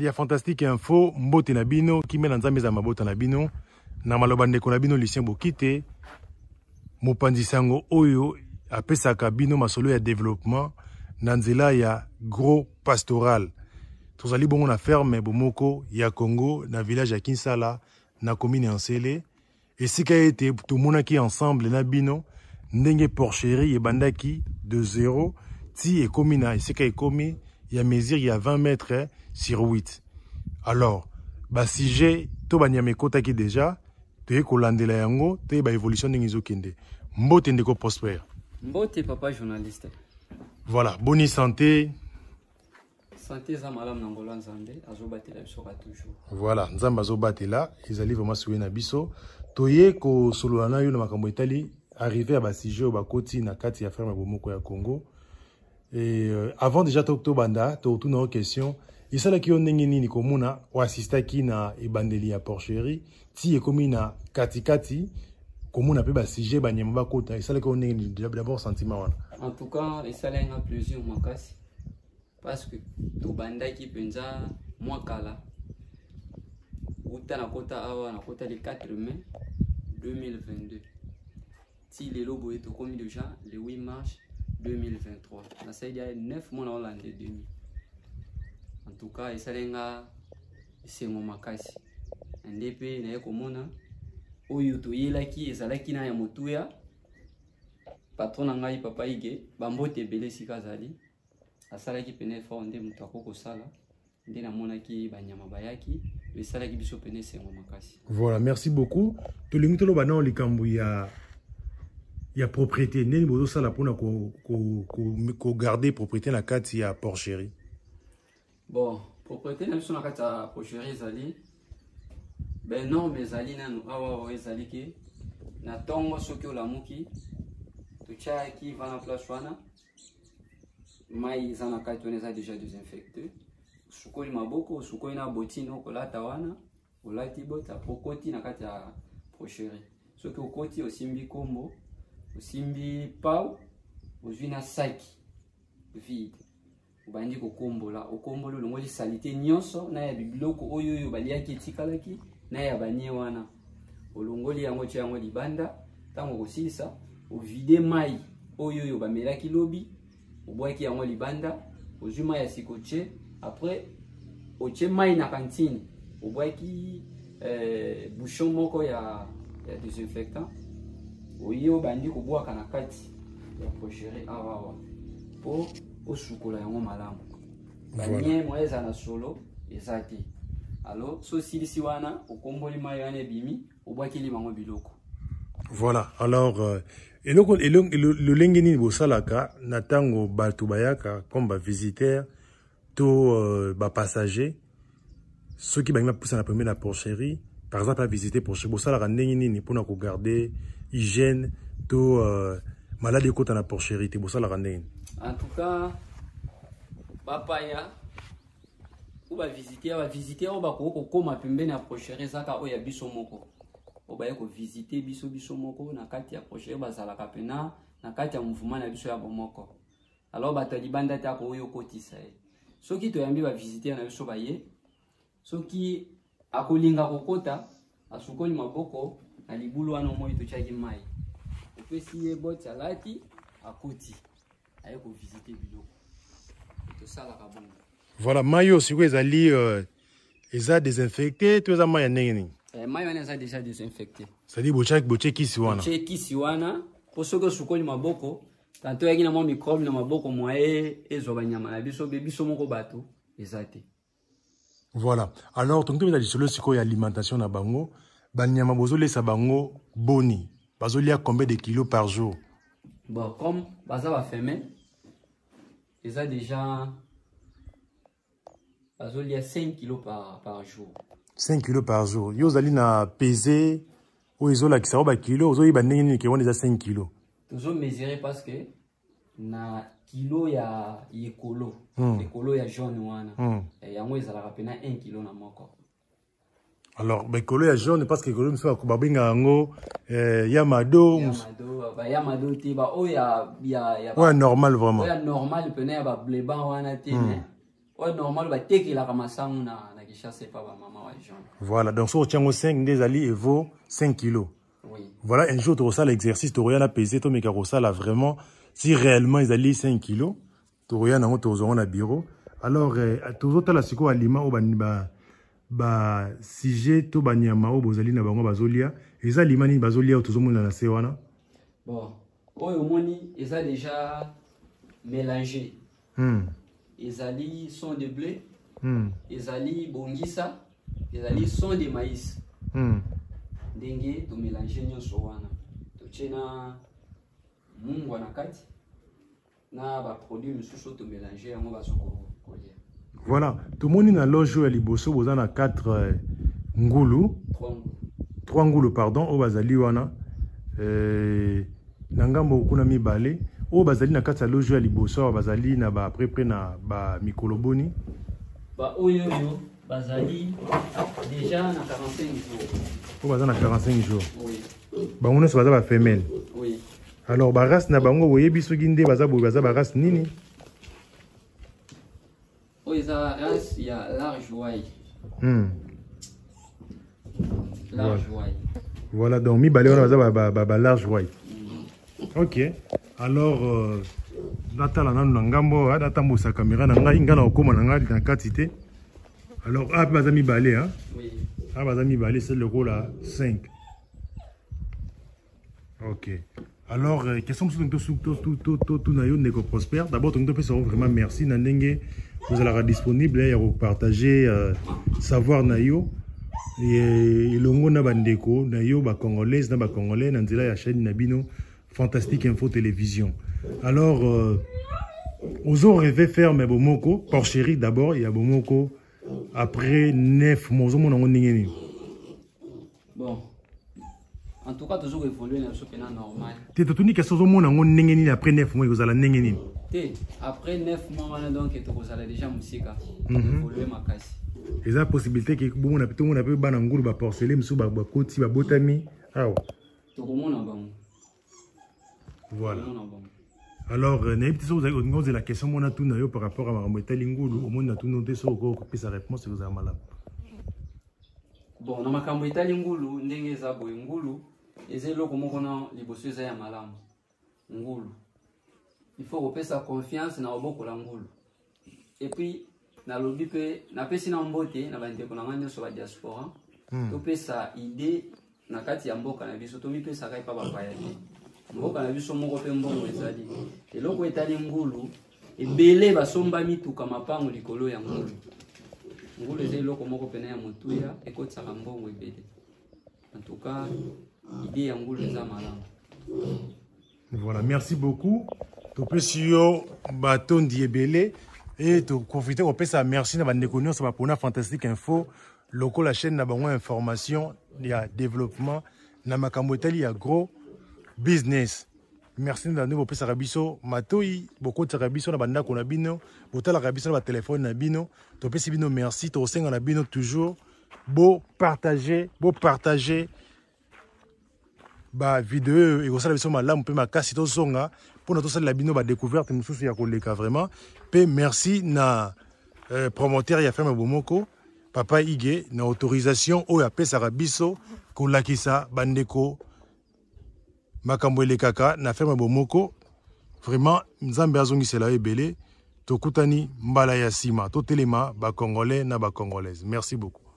ya fantastique info mbote na bino kimela nzambe eza mabota na bino na maloba ndeko na lucien bokite mopanzi oyo apesaka bino masolo ya développement na nzela ya gros pastoral. Tozali bongo na ferme bomoko ya congo na village ya kinsala na commune ya nsele. Esika ete tomonaki ensemble na bino ndenge porcherie ebandaki de 0 ti ekomi na esika ekomi ya mesure ya 20 mètres sur 8 alors basujet to banyama ekotaki deja toye kolandela yango toyeba évolution ndenge ezokende. Mbote ndeko prospère mbote papa journaliste. Voilà boni santé. Sante eza malamu na ngolo ya nzambe azobatela biso ka toujours. Voilà nzambe azobatela ezali vraiment suye na biso. Toye kosolola na yo na makambo etali arrivé ya basujet oyo bakoti na kati ya ferme bomoko ya congo. Et euh, avant déjà tobanda question esalaki yo ndenge nini komona oasistaki na ebandeli porcherie ti na katikati esalaki yo ndenge nini d'abord sentiment en tout cas esala nga plaisir parce que kala. Le 4 mai 2022 ti lelo boye tokomi déjà le 8 mars 2023 nasali ya 9 mois na olande 2000 en tout cas esali nga esengo makasi. Nde mpe naye komona. Oyo toyelaki ezalaki na ya motuya. Patron na ngai papa ige bambote ebele esika azali. Asalaki pene effort nde moto ako kosala nde namonaki banyama bayaki. Esalaki biso pene esengo makasi. Voilà merci beaucoup. Tolingi toloba nao likambo ya propriété ndeni bozosala mpona kogarde propriété na kati ya porcherie bon propriété na biso na kati ya porcherie ezali benorme ezali nanu awa oyo ezali ke na ntongo soki olamuki totiaki vana place wana mai eza na kati wana eza déjà désinfecté. Osukoli maboko osukoli na botine okolata wana olati bota po okoti na kati ya porcherie soki osimbi pau ozwi na saki vide. Obandi kokombola. Okomboli olongoli salite nyonso na ya biloko oyo oyo baliaki etikalaki na ya banie wana. Olongoli yango tia yango libanda ntango kosilisa ovide mai oyo oyo bamelaki lobi obwaki yango libanda ozwi mai ya sika otie après otie mai na kantine. Obwaki eh, bouchon moko ya, ya désinfectant oye obandi kobwaka na kati ya mpo osukola yango malamu. Banie moya eza na solo eza te. Alo so osilisi wana okomboli mai wana ebimi obwakeli bango biloko. Voilà. Alors euh, eloko lolenge nini bosalaka na ntango bato bayaka comme bavisiteur to uh, bapassager soki balingi bapusa na porcherie par exemple avisite porcherie bosalaka ndenge nini mpona kogarde hygiène to uh, maladi ekota na porcherie te bosalaka ndenge en tout cas bapaya o bavisiteur bavisiteur oyo bakoki kokóma pembeni ya porcherie ezaka oyo ya biso moko. Oyo baye kovisite biso biso moko na kati ya porcherie bazalaka pena na kati ya mouvement na biso ya bomoko alors bato ya libanda te akoyo okotisa ye. Soki toyambi bavisiteur na biso baye soki akolinga kokota asukoli maboko na libulu wana omoi totiaki mai. Opesi ye boti alati akoti. Aye kovisite biloko. Tosalaka bongo. Voilà mai oyo sikoyo ezali uh, eza désinfecté to eza mai ya ndenge nini? Eh, mai wana eza déjà désinfecté. Cestadire botie botie kisi wana? Tie kisi wana. Mpo soki osukoli maboko tanto oyaki na mwa microbe na maboko mwaye ezwa banyama na biso be biso moko bato eza te. Voilà. Alors tongi sikoyo ya alimentation na bango banyama bozolesa bango boni. Bazolia combien de kilos par jour? Bon comme baza bafemele eza déjà bazolia 5 kilos par, par jour. 5 kilos par jour. Yo ozali na pese oyo ezolakisa o bakilo ozoyeba ndenge nini ke wana eza 5 kilos? Tozomesure parce que na kilo ya ekolo mm. ekolo ya jaune wana mm. e, yango ezalaka mpena 1 kilo na moko alors bekolo ya jaune parce que ekolo mosusu babenga yango eh, te ya oyo normal vraiment. ya normal pene ya bableban wana te me oyo normal batekelaka masango na kishasa epa bamama wa jaune. Voilà donc soki otiango 5 nde ezali evo 5 kilos. Oui. Voilà un jour tokosala exercice toroya na pese tomeka kosala vraiment si réellement ezali 5 kilos na bureau. Alors eh, tozotala sikoyo alima oyo ba- ba- basujet to banyama oyo bozali na bango bazolia. Eza alima nini bazolia oyo tozomona na se wana? Bon oyo omoni eza déjà mélangé. Hmm, ezali son de blé. Hmm, ezali bongisa. Ezali son de maïs. Hmm. ndenge tomélange nyonso wana. Totie na mungwa na kati. Na baproduit mosusu oyo tomélange yango baza ko- kolia voilà. Tomoni na loge oyo ya liboso boza na 4 eh, ngulu. Trois ngulu. 3 ngulu pardon oyo bazali wana. Na ngambo kuna mibale. Oyo bazali na kati ya loge ya liboso awa bazali na baprepre na bamikolo boni. Baoyo oyo bazali déjà na 45 jours. Oyo baza na 45 jours. Bango nyonso baza bafemele oui. Alors barace na bango boyebi soki nde baza boye baza barace nini? Race ya large wai hmm. voilà donc mibale wana baza ba- ba- ba- balarge white ok alors euh, natala nanu na ngambo oyo natambusa kamera na ngai ngai na kokóma na ngai na kati te alors awa mpe baza mibale hein? oui awa baza mibale se lokola 5 ok alors euh, question mosusu totuna yo ndeko prosper d'abord tongi topesa yo vraiment merci na ndenge ozalaka disponible ya kopartage euh, savoir na yo. Elongo na bandeko na yo bacongolaise na bacongolais na nzela ya chaîne na bino fantastique info télévision. Alors euh, ozo rêve faire me bomoko porcherie d'abord ya bomoko après 9 mois ozomona yango ndenge nini? Bon en tout cas toujours évoluer na biso mpena normal. Te totuni question ozomona yango ndenge nini après 9 mois ekozala ndenge nini? Te après 9 mois wana donc tokozala déjà mosika. Mhm. évolue makasi. Eza possibilité ke bomona mpe tomona mpe bana ngulu baporcele mosusu ba- bakoti babotami awa. Tokomona bango. Voilà. Alors euh, nayebi te soki ozali olingi ozela question mona tuna yo par rapport a makambo etali ngulu omoni na tuna te soki okoki kopesa réponse ekozala malamu. Bon na makambo etali ngulu ndenge eza boye ngulu eza eloko moko na liboso eza ya malamu. Ngulu. Faut kopesa confiance na kobokola ngulu. Epuis nalobi mpe napesi na mbote na bandeko na ngai nyonso badiaspora Hmm. topesa ide na kati ya mboka na biso. Tomipesaka epa bapaya te mboka na biso moko mpe mbongo ezali. Eloko etali ngulu ebele basomba mituka mapango likolo ya ngulu. Ngulu eza eloko moko pene ya motuya ekotisaka mbongo ebele. En voilà merci beaucoup. Topesi yo batondi ebele e toprofite kopesa merci na bandeko nyonso bapona fantastique info. Lokola chaîne na bango information ya développement. Na makambo etali ya gros business. Merci na nde bopesaka biso. Matoi bokotisaka biso na bandako na bino. Botalaka biso na batelefone na bino. Merci. Bino toujours. Bopartage bopartage bavideo ekosala biso malamu mpe makasi tozonga mpona tosalela bino badécouverte mosusu ya koleka vraiment. Mpe merci na euh, promoteur ya ferme bomoko papa ige na autorisation oyo apesaka biso kolakisa bandeko makambo elekaka na ferme bomoko vraiment nzambe azongisela yo ebele. Tokutani mbala ya nsima totelema bacongolais na bacongolaise merci beaucoup